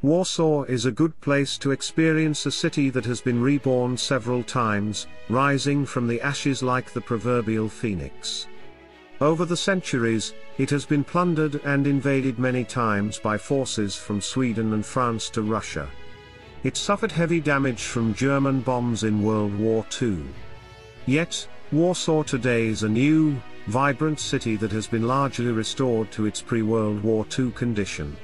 Warsaw is a good place to experience a city that has been reborn several times, rising from the ashes like the proverbial phoenix. Over the centuries, it has been plundered and invaded many times by forces from Sweden and France to Russia. It suffered heavy damage from German bombs in World War II. Yet, Warsaw today is a new, vibrant city that has been largely restored to its pre-World War II condition.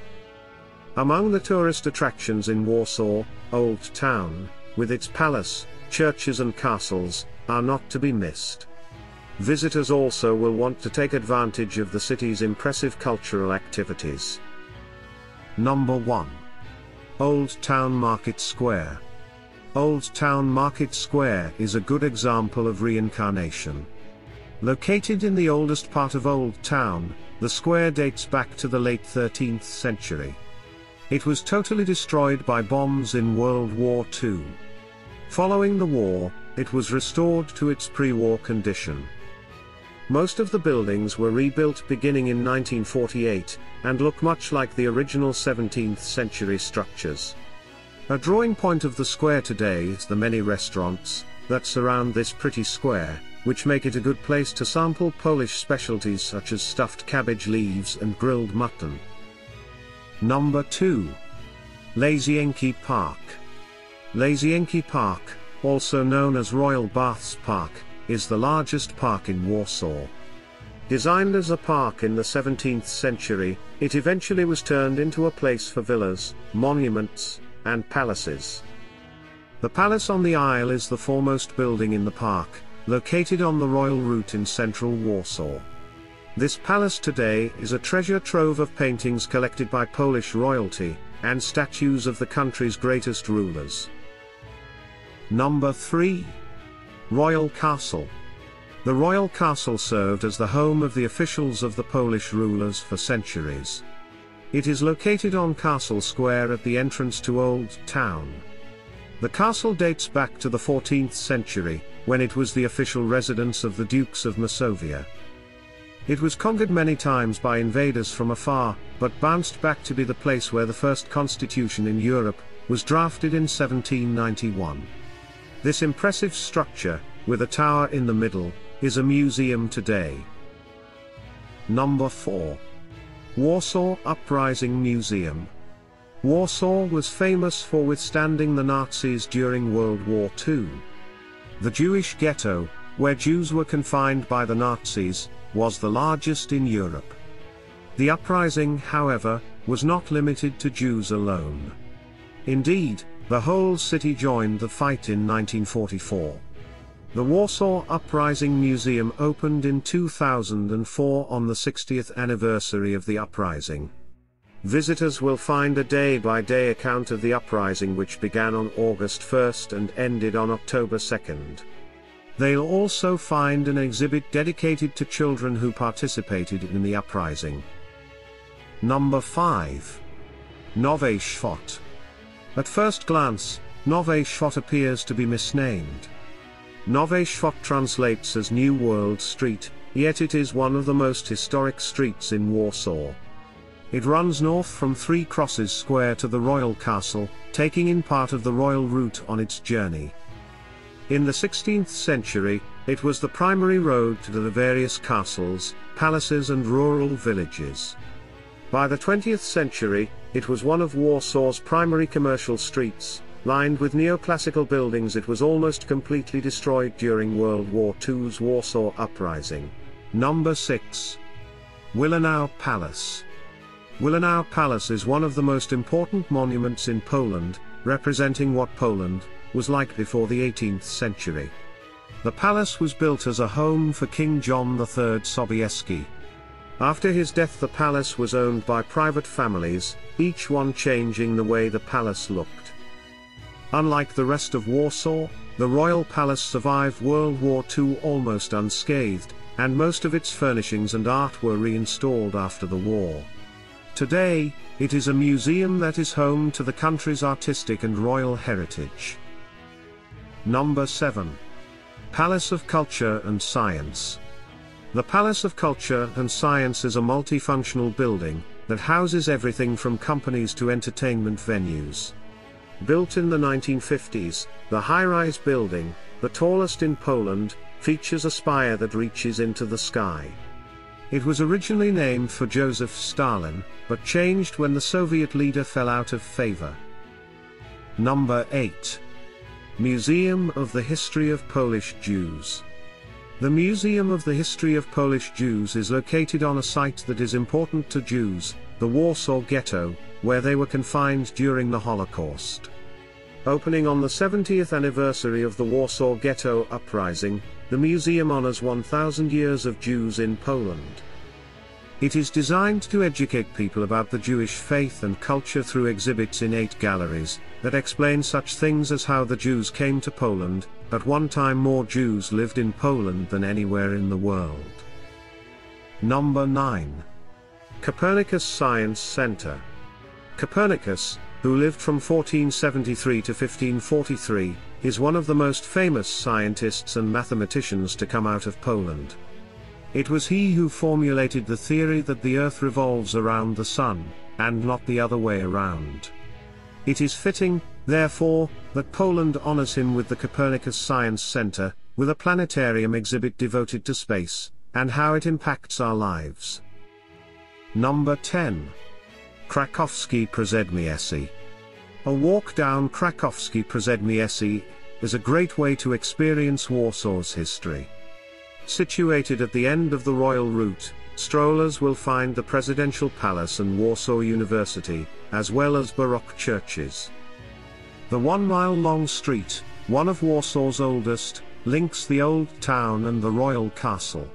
Among the tourist attractions in Warsaw, Old Town, with its palace, churches and castles, are not to be missed. Visitors also will want to take advantage of the city's impressive cultural activities. Number 1. Old Town Market Square. Old Town Market Square is a good example of reincarnation. Located in the oldest part of Old Town, the square dates back to the late 13th century. It was totally destroyed by bombs in World War II. Following the war, it was restored to its pre-war condition. Most of the buildings were rebuilt beginning in 1948, and look much like the original 17th century structures. A drawing point of the square today is the many restaurants that surround this pretty square, which make it a good place to sample Polish specialties such as stuffed cabbage leaves and grilled mutton. Number 2. Łazienki Park. Łazienki Park, also known as Royal Baths Park, is the largest park in Warsaw. Designed as a park in the 17th century, it eventually was turned into a place for villas, monuments, and palaces. The palace on the Isle is the foremost building in the park, located on the Royal Route in central Warsaw. This palace today is a treasure trove of paintings collected by Polish royalty, and statues of the country's greatest rulers. Number 3. Royal Castle. The Royal Castle served as the home of the officials of the Polish rulers for centuries. It is located on Castle Square at the entrance to Old Town. The castle dates back to the 14th century, when it was the official residence of the Dukes of Masovia. It was conquered many times by invaders from afar, but bounced back to be the place where the first constitution in Europe was drafted in 1791. This impressive structure, with a tower in the middle, is a museum today. Number 4. Warsaw Uprising Museum. Warsaw was famous for withstanding the Nazis during World War II. The Jewish ghetto, where Jews were confined by the Nazis, was the largest in Europe. The uprising, however, was not limited to Jews alone. Indeed, the whole city joined the fight in 1944. The Warsaw Uprising Museum opened in 2004 on the 60th anniversary of the uprising. Visitors will find a day-by-day -day account of the uprising which began on August 1st and ended on October 2nd. They'll also find an exhibit dedicated to children who participated in the uprising. Number 5. Nowy Świat. At first glance, Nowy Świat appears to be misnamed. Nowy Świat translates as New World Street, yet it is one of the most historic streets in Warsaw. It runs north from Three Crosses Square to the Royal Castle, taking in part of the Royal Route on its journey. In the 16th century, it was the primary road to the various castles, palaces and rural villages. By the 20th century, it was one of Warsaw's primary commercial streets, lined with neoclassical buildings it was almost completely destroyed during World War II's Warsaw Uprising. Number 6. Wilanów Palace. Wilanów Palace is one of the most important monuments in Poland, representing what Poland, was like before the 18th century. The palace was built as a home for King John III Sobieski. After his death the palace was owned by private families, each one changing the way the palace looked. Unlike the rest of Warsaw, the royal palace survived World War II almost unscathed, and most of its furnishings and art were reinstalled after the war. Today, it is a museum that is home to the country's artistic and royal heritage. Number 7. Palace of Culture and Science. The Palace of Culture and Science is a multifunctional building, that houses everything from companies to entertainment venues. Built in the 1950s, the high-rise building, the tallest in Poland, features a spire that reaches into the sky. It was originally named for Joseph Stalin, but changed when the Soviet leader fell out of favor. Number 8. Museum of the History of Polish Jews. The Museum of the History of Polish Jews is located on a site that is important to Jews, the Warsaw Ghetto, where they were confined during the Holocaust. Opening on the 70th anniversary of the Warsaw Ghetto Uprising, the museum honors 1,000 years of Jews in Poland. It is designed to educate people about the Jewish faith and culture through exhibits in eight galleries, that explain such things as how the Jews came to Poland, at one time more Jews lived in Poland than anywhere in the world. Number 9. Copernicus Science Center. Copernicus, who lived from 1473 to 1543, is one of the most famous scientists and mathematicians to come out of Poland. It was he who formulated the theory that the Earth revolves around the Sun, and not the other way around. It is fitting, therefore, that Poland honors him with the Copernicus Science Center, with a planetarium exhibit devoted to space, and how it impacts our lives. Number 10. Krakowskie Przedmieście. A walk down Krakowskie Przedmieście is a great way to experience Warsaw's history. Situated at the end of the royal route, strollers will find the Presidential Palace and Warsaw University, as well as Baroque churches. The one-mile-long street, one of Warsaw's oldest, links the Old Town and the Royal Castle.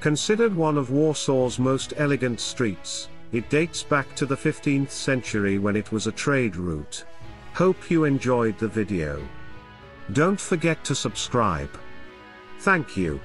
Considered one of Warsaw's most elegant streets, it dates back to the 15th century when it was a trade route. Hope you enjoyed the video. Don't forget to subscribe. Thank you.